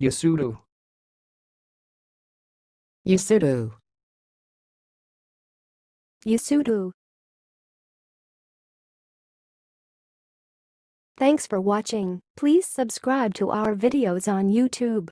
Yasudu. Yasudu. Yasudu. Thanks for watching. Please subscribe to our videos on YouTube.